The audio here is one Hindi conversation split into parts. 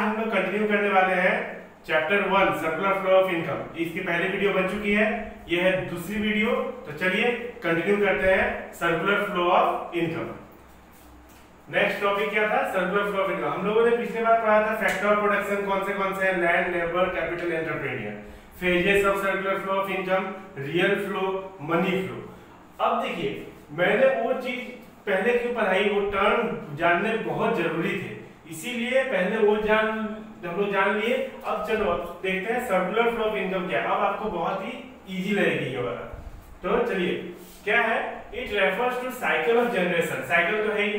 हम लोग कंटिन्यू करने वाले हैं chapter one circular flow of income इसकी पहली वीडियो बन चुकी है ये है दूसरी वीडियो तो चलिए कंटिन्यू करते हैं circular flow of income next topic क्या था? सर्कुलर फ्लो ऑफ़ इनकम हम लोगों ने पिछले बार पढ़ा था फैक्टर ऑफ़ प्रोडक्शन कौन से कौन से हैं? Land labour capital entrepreneur phases of circular flow of income real flow money flow अब देखिए, मैंने वो चीज़ पहले क्यों पढ़ाई? वो टर्म जानने बहुत ज़रूरी थे। इसीलिए पहले वो जान हम लोग जान लिए, अब चलो देखते हैं सर्कुलर फ्लो ऑफ़ इनकम क्या है। अब आपको बहुत ही इजी लगेगी ये वाला। तो चलिए, क्या है? It refers to cycle of generation cycle तो है ही।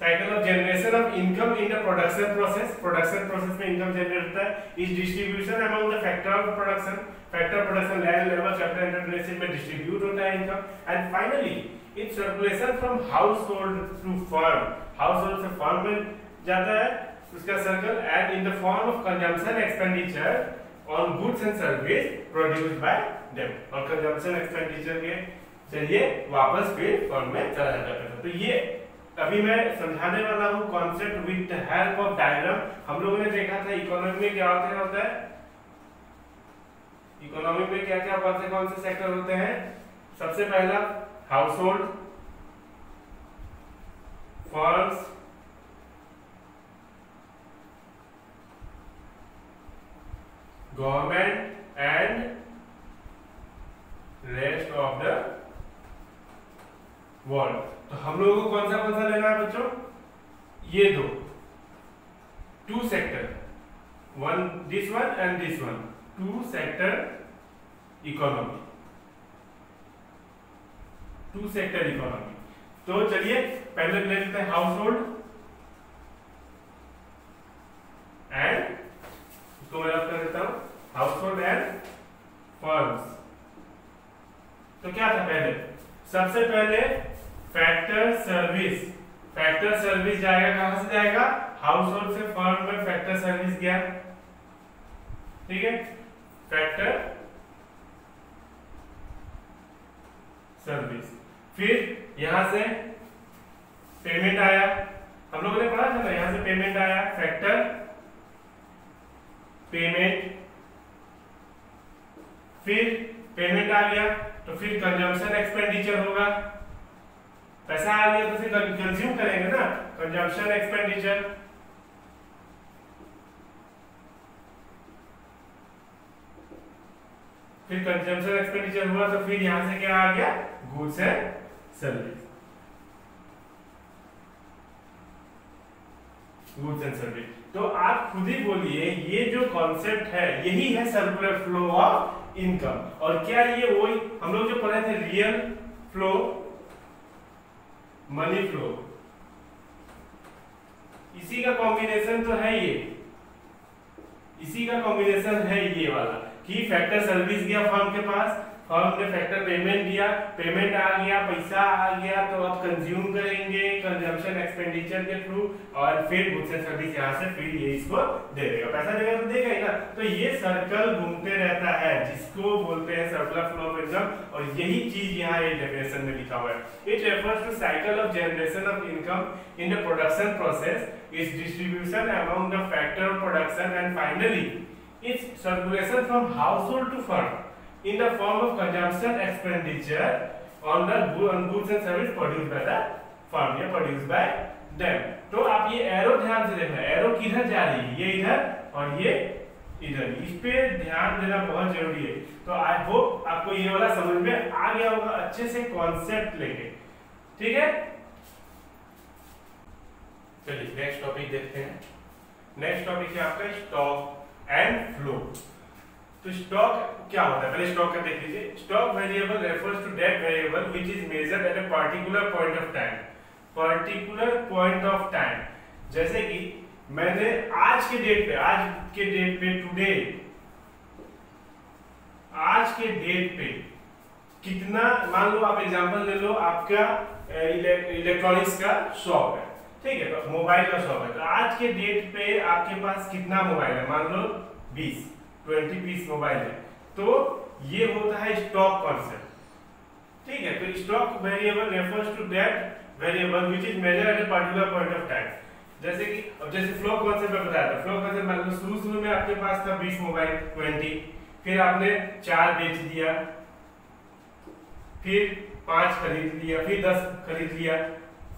Cycle of generation of income in the production process production process में इनकम जनरेट होता है। Is distribution among the factor of production factor production land labour capital entrepreneurship में डिस्ट्रीब्यूट होता है income and finally it circulation from household to firm household से फर्म में जाता है, उसका circle and in the form of consumption expenditure on goods and service produced by them और कंजम्पशन एक्सपेंडिचर के ज़रिए वापस फिर फर्म में चला जाता है। तो ये अभी मैं समझाने वाला हूँ concept with the help of diagram हम लोगों ने देखा था इकोनॉमी में क्या होता है? होता इकोनॉमी में क्या क्या से कौन से सेक्टर होते हैं? सबसे पहला household firms government and rest of the world तो हम लोगों को कौन सा कौन सा लेना है बच्चों? ये दो। Two sector one this one and this one two sector economy two sector economy तो चलिए, पहले ले लेते हैं हाउस होल्ड एंड इसको मैं कर देता हूँ हाउस होल्ड एंड फर्म्स तो क्या था पहले सबसे पहले फैक्टर सर्विस फैक्टर सर्विस जाएगा कहाँ से जाएगा? हाउस होल्ड से फर्म में फैक्टर सर्विस गया। ठीक है? फैक्टर सर्विस फिर यहाँ से पेमेंट आया। हम लोगों ने पढ़ा था ना, यहाँ से पेमेंट आया। फैक्टर पेमेंट फिर पेमेंट आ गया। तो फिर कंजम्पशन एक्सपेंडिचर होगा। पैसा आ गया तो फिर कंज्यूम करेंगे ना। कंजम्पशन एक्सपेंडिचर फिर कंजम्पशन एक्सपेंडिचर हुआ तो फिर यहाँ से क्या आ गया? Goods and service goods and service तो आप खुद ही बोलिए, ये जो कॉन्सेप्ट है, यही है सर्कुलर फ्लो ऑफ़ इनकम और क्या ये वही, हम लोग जो पढ़े थे रियल फ्लो मनी फ्लो इसी का कॉम्बिनेशन तो है ये। इसी का कॉम्बिनेशन है ये वाला। कि फैक्टर सर्विस गया फर्म के पास। फर्म ने फैक्टर पेमेंट दिया पेमेंट आ गया, पैसा आ गया तो अब कंज्यूम करेंगे कंजम्पशन एक्सपेंडिचर के थ्रू और फिर गुड्स एंड सर्विस यहाँ से फिर ये इसको दे देगा। पैसा देगा तो देगा ही ना। तो ये सर्कल घूमते रहता है, जिसको बोलते हैं सर्कुलर फ्लो ऑफ़ इनकम और यही चीज़ यहाँ ये डेफिनेशन में लिखा हुआ है। It refers to cycle of generation of income in the production process is distribution among the factor of production and finally its circulation from household to firm in the form of consumption expenditure on the goods and service produced by the firm या produced by them तो आप ये एरो ध्यान से देखना एरो किधर जा रही है ये इधर और ये इधर इस पे ध्यान देना बहुत ज़रूरी है तो आई होप आपको ये वाला समझ में आ गया होगा अच्छे से कॉन्सेप्ट लेके ठीक है चलिए नेक्स्ट टॉपिक देखते हैं नेक्स्ट टॉपिक है आपका स्टॉक एंड फ्लो तो स्टॉक क्या होता है? पहले स्टॉक का देख लीजिए। Stock variable refers to that variable which is measured at a particular point of time particular point of time जैसे कि मैंने आज के डेट पे, आज के डेट पे टुडे आज के डेट पे कितना, मान लो आप एग्जांपल ले लो, आपका इलेक्ट्रॉनिक्स का शॉप है। ठीक है तो मोबाइल का शॉप है। तो आज के डेट पे आपके पास कितना मोबाइल है? मान लो 20 20 पीस मोबाइल है। तो ये होता है स्टॉक कॉन्सेप्ट ठीक है तो stock variable refers to that variable which is measured at a particular point of time जैसे कि, अब जैसे फ्लो कॉन्सेप्ट में बताया था। फ्लो कॉन्सेप्ट मान लो शुरू शुरू में आपके पास था 20 मोबाइल 20 फिर आपने चार बेच दिया। फिर पाँच खरीद लिया। फिर दस खरीद लिया।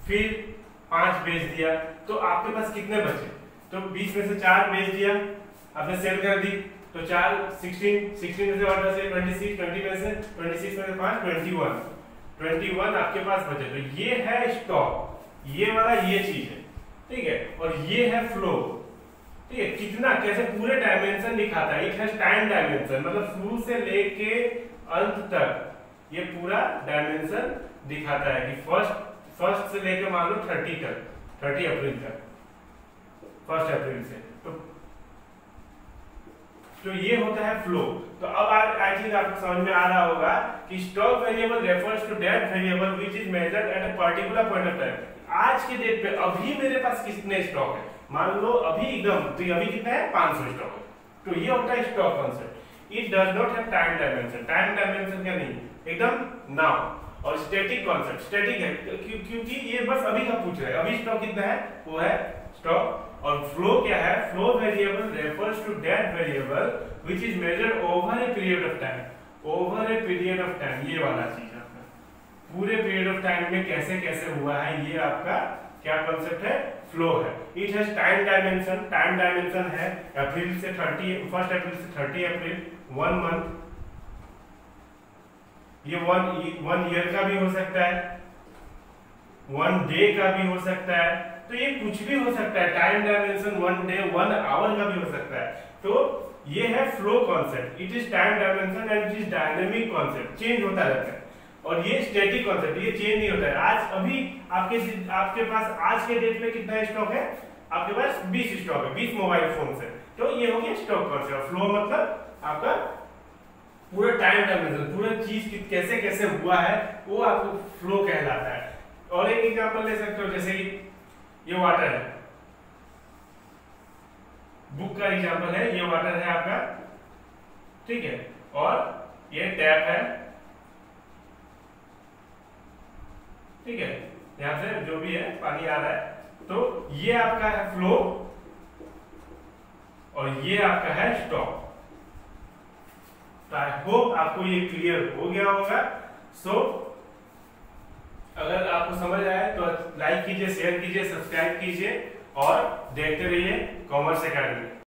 फिर पाँच बेच दिया तो आपके पास कितने बचे? तो 20 में से चार बेच दिया, आपने सेल कर दी तो चार 16 16 में से और से 26 20 में से 26 में से पाँच 21 21 आपके पास बचे। तो ये है स्टॉक ये वाला ये चीज़ है, ठीक है? और ये है फ्लो ठीक है? कितना, कैसे पूरे डायमेंशन दिखाता है? इट हैज़ टाइम डायमेंशन मतलब शुरू से लेके अंत तक ये पूरा डायमेंशन दिखाता है कि फ़र्स्ट फ़र्स्ट से लेकर मान लो थर्टी तक, थर्टी अप्रैल तक, फ़र्स्ट अप्रैल से। तो तो ये होता है फ्लो तो अब आई थिंक आपको समझ में आ रहा होगा कि stock variable refers to that variable which is measured at a particular point of time आज के डेट पे अभी मेरे पास कितने स्टॉक है? मान लो अभी एकदम तो अभी कितना है? 500 स्टॉक तो ये होता है stock concept it does not have time dimension time dimension क्या नहीं? एकदम नाउ और स्टैटिक कॉन्सेप्ट स्टैटिक है। क्यों, क्योंकि ये बस अभी का पूछ रहा है। अभी स्टॉक कितना है? वो है स्टॉक और फ्लो क्या है? Flow variable refers to that variable which is measured over a period of time over a period of time ये वाला चीज़ आपका पूरे पीरियड ऑफ़ टाइम में कैसे कैसे हुआ है? ये आपका क्या कॉन्सेप्ट है? फ्लो है। It has time dimension time dimension है अप्रैल से 30 फ़र्स्ट अप्रैल से 30 अप्रैल वन मंथ ये वन वन ईयर का भी हो सकता है वन डे का भी हो सकता है तो ये कुछ भी हो सकता है time dimension one day one hour का भी हो सकता है। तो ये है flow concept it is time dimension and it is dynamic concept change होता रहता है। और ये स्टैटिक कॉन्सेप्ट ये चेंज नहीं होता है। आज अभी आपके आपके पास आज के डेट में कितना स्टॉक है? आपके पास 20 स्टॉक है 20 मोबाइल फ़ोन है। तो ये हो गया स्टॉक कॉन्सेप्ट फ्लो मतलब आपका पूरा टाइम डायमेंशन पूरा चीज़ कैसे कैसे हुआ है, वो आपको फ्लो कहलाता है। और एक एग्ज़ाम्पल ले सकते हो, जैसे कि ये वाटर है। बुक का एग्ज़ाम्पल है, ये वाटर है आपका। ठीक है? और ये टैप है। ठीक है? यहाँ से, जो भी है, पानी आ रहा है। तो ये आपका है फ्लो और ये आपका है स्टॉक तो आई होप आपको ये क्लियर हो गया होगा। सो so, अगर आपको समझ आए तो लाइक कीजिए शेयर कीजिए सब्सक्राइब कीजिए और देखते रहिए कॉमर्स अकेडमी